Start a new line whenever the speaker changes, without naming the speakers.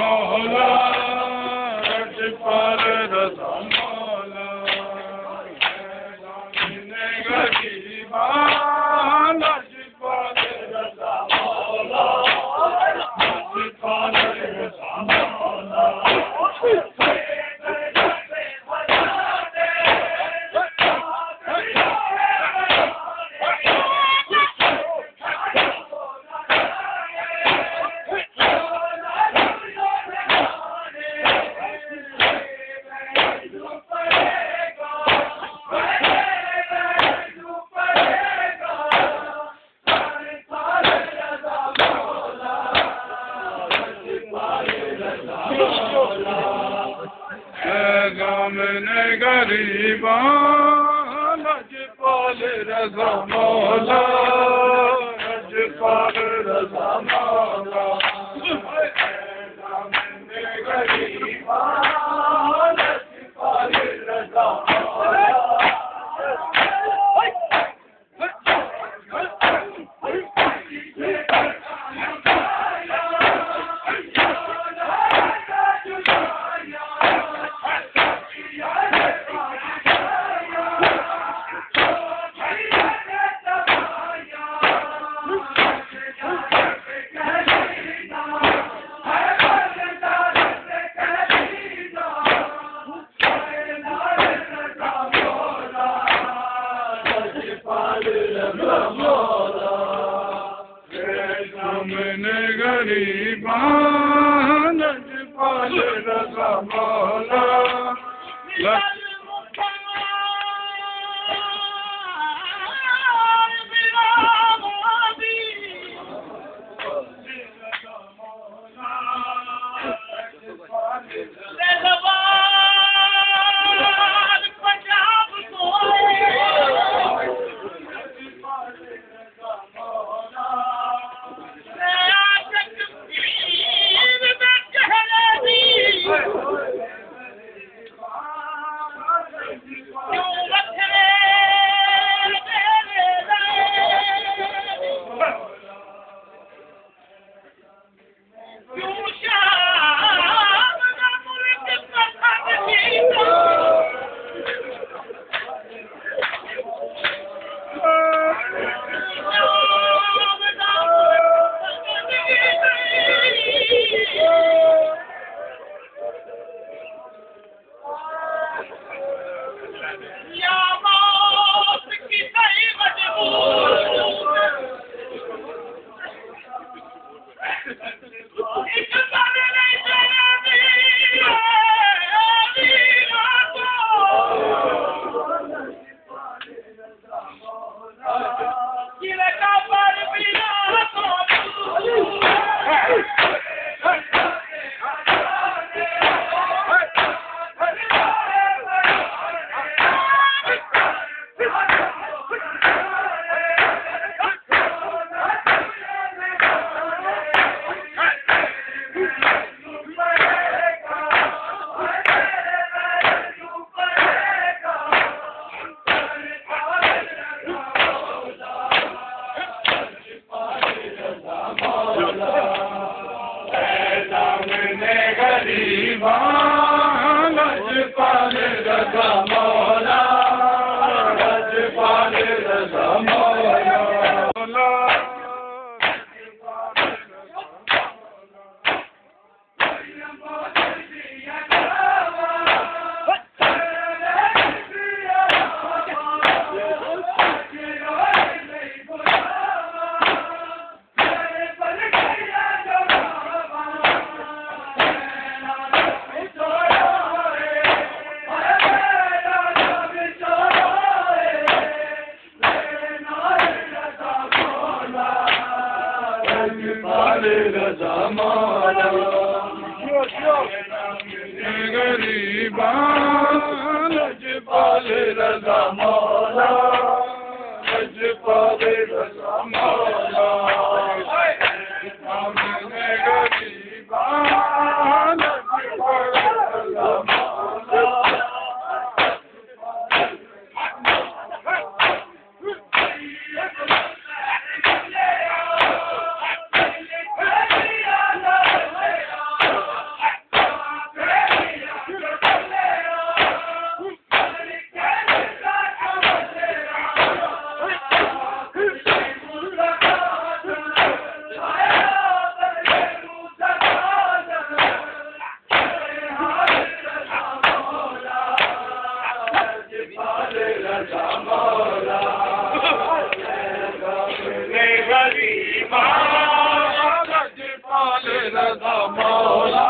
Inch'Allah. मज पाल रज पाल
रामीआ
غریبان پال رضا مولا
Yeah.
Shiva. लजपाल रजा गरीबान लजपाल रजा मौला Thank you.